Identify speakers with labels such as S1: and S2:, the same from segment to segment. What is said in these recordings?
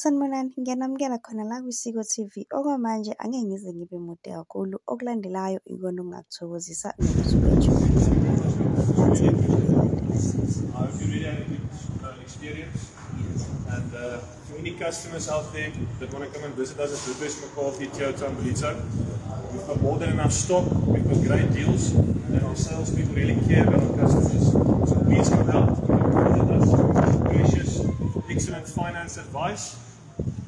S1: Sanibonani, ngiyanamukela khona la kwiSiko TV. Okwamanje angeke ngize ngibe mude kakhulu. Okulandelayo ikona okungakuthokozisa.
S2: And uh, for any customers out there that want to come and visit us at McCarthy Toyota and we've got more than enough stock, we've got great deals, and our salespeople really care about our customers. So please come out, come and visit us. Gracious, excellent finance advice.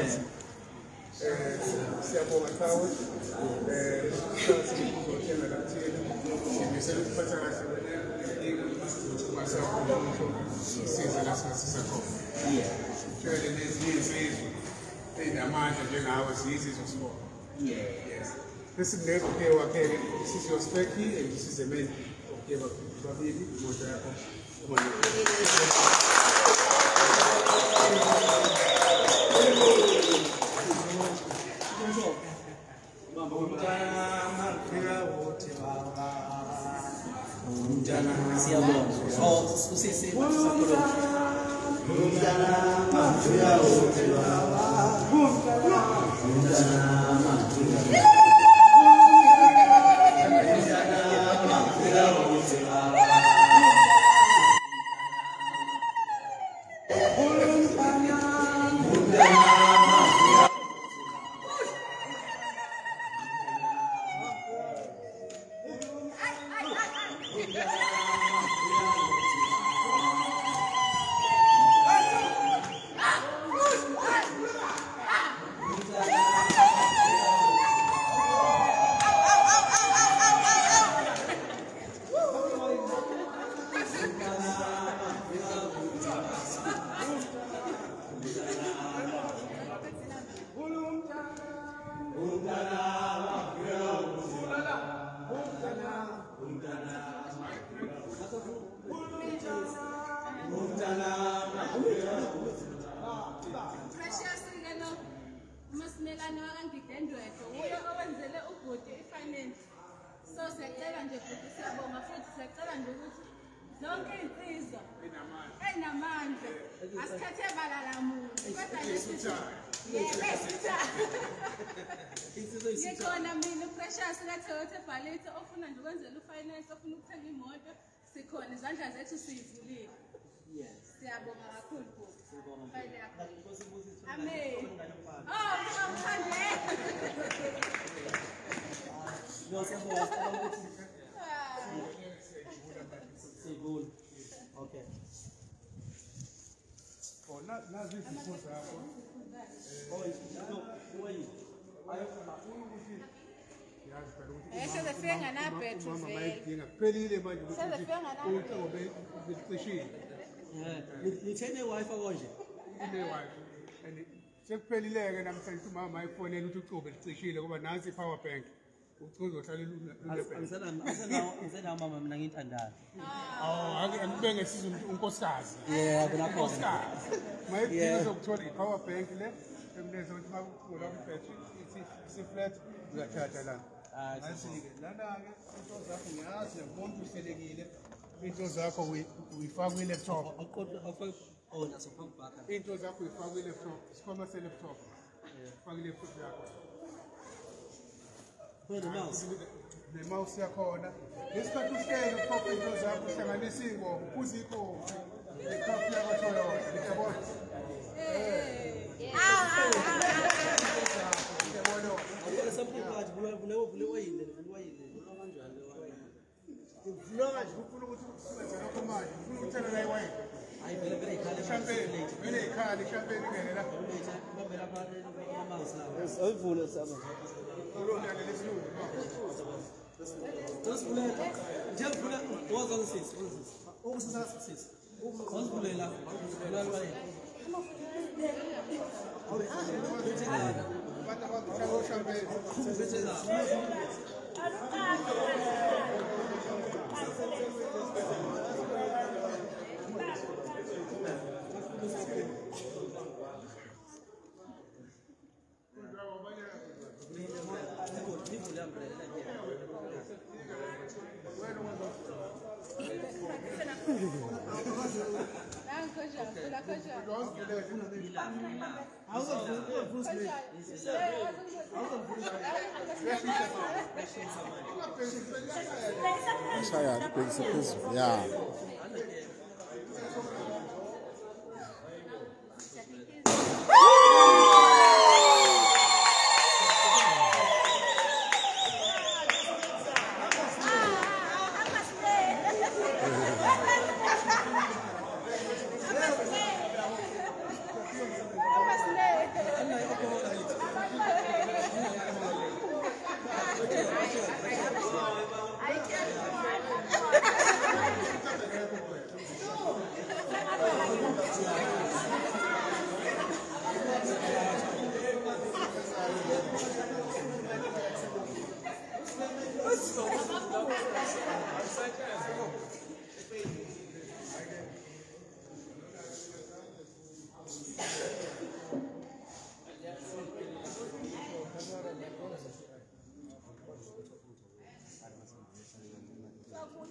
S2: Johnson. And and easy.
S3: Yeah.
S4: Yes. This is next okay, this is your specky, and this is the main. Okay, but, but, but, but,
S3: siamo o susisi masakuro
S5: Gundala Mafuya umasimelane wakangidendwetho uye owenzele ubhuti ifinance. So siyacela nje bhuti siyabonga futhi siyacela nje ukuthi zonke iy'nsizwa ey'namandla asikhethe balala muntu kodwa nje sithi yebo esitha ngikhona mina uprecious ka-toyota balita ofuna nje ukwenzela ufinance ofuna ukuthenga imoto sikhona izandla zethu siyivulile siyabonga kakhulu bhuti. Fayile yakho. Amen. Oh, Você
S3: reais cada um desses. Seguro. Ok.
S4: Oh, nas na vezes que você
S3: Oi, não, oi.
S4: É aí eu falo, um
S5: motivo. Essa é
S4: da
S5: fenga
S4: na Petro. Pelile, mas.
S5: Essa é
S4: da na
S3: Petro. Não tem nem Wi-Fi hoje.
S4: Não tem Wi-Fi. sekuphelile-ke namhlanje umama efonele ukuthi uqobe licishile ngoba nansi i-power bank ucingo uzohlala lulebhenki
S3: Angisenawo mama mina ngiyintandane.
S4: angibe ngesiza unkosikazi.
S3: Yeah, kuna khona.
S4: unkosikazi. Mayidinga
S3: Yeah.
S4: uzokuthola i-power bank le emleza ukuthi makula ibhetri isi-flat uyachaja lana
S3: Ah,
S4: Nasi-ke lana-ke into zakho ngiyazi ngiyakubona ukuthi uhlelekile. Into zakho uyi- uyifaka kwi-laptop.
S3: Awuqoqe awufake oh naso phambi bakha.
S4: into zakho uyifaka kwi-laptop isikhwama se-laptop. Faka i-laptop yakho.
S3: le mouse
S4: yakhona. Ngesikhathi uhlelo khokha into zakho uhlanganisa iy'ngoma kuze ikomo lekhapu yakwatholona ngiyabona.
S3: Ah, ah, ah,
S4: Ivulwa kanje ufuna ukuthi usuke njenokho manje? Ufuna ukuthalela iwayini
S3: Ölpfuhle ist aber. Ölpfuhle.
S4: Jam pfuhle. Wo soll es ist?
S3: Wo ist es? Wo ist es?
S4: Wo ist
S3: pfuhle la. La la. Bitte la. Bitte la. Deixa. Yeah.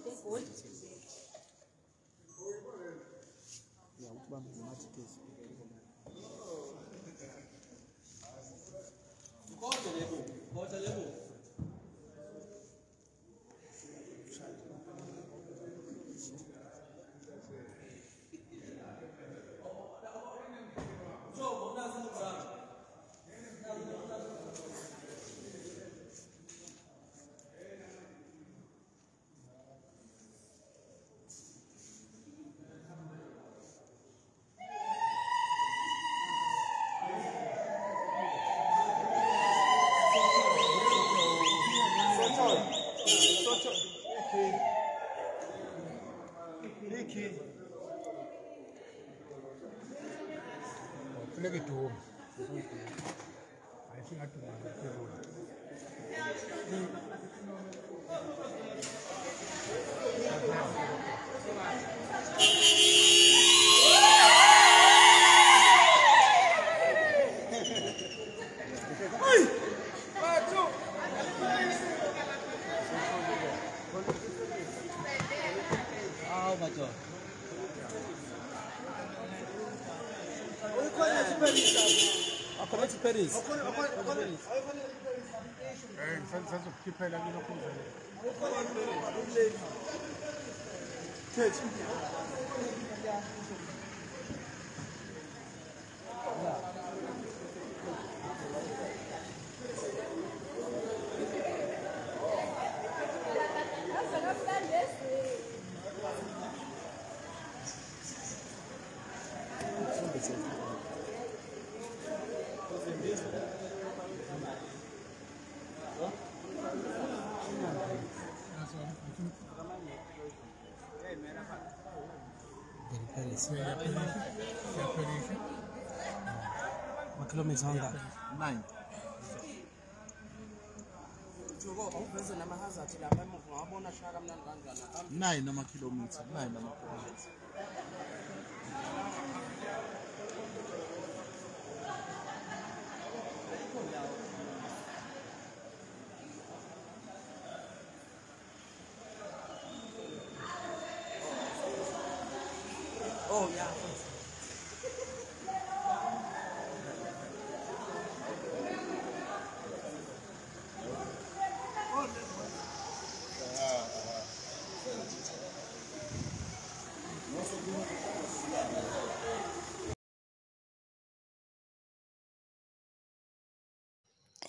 S3: depois 여기
S6: 또 아이스
S4: 같은 거
S6: 그리고 아 맞죠.
S4: akhona ethi
S3: paris.
S4: Sazokukhiphela kulokhu thethe siyayapelika siyapelika makilomitha angaki nine.
S3: Nine. Amakhilomitha nine amakhilomitha
S4: Oh yeah.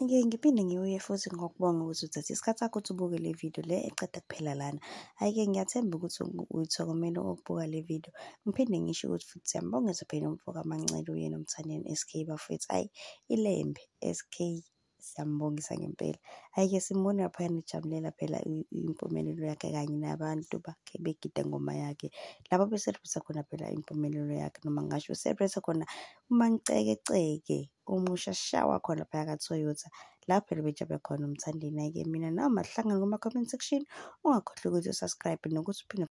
S1: Ngike ngiphinde ngibuye futhi ngokubonga ukuthi uthathe isikhathi sakho ukuthi ubuke le video le eqeda kuphela lana. Hhayi-ke ngiyathemba ukuthi uyithokomele ukubuka le video. Ngiphinde ngisho ukuthi futhi siyambongeza phela umfowabo kaMancele uyena umthandeni S_K bafowethu. Hhayi ilembe S_K siyambongisa ngempela. Hhayi-ke simbone laphayana ejabulela phela impumelelo yakhe kanye nabantu bakhe begida ngoma yakhe. Laba be-celebrate-a khona phela impumelelo yakhe noma ngingasho u-celebrate khona uMancekeceke umushasha wakhona laphaya ka-Toyota. La phela bejabula khona umthandeni. Hhayi-ke mina nawe masihlangane kuma-comment section ungakhohlwa ukuthi u-subscribe nokuthi uphinde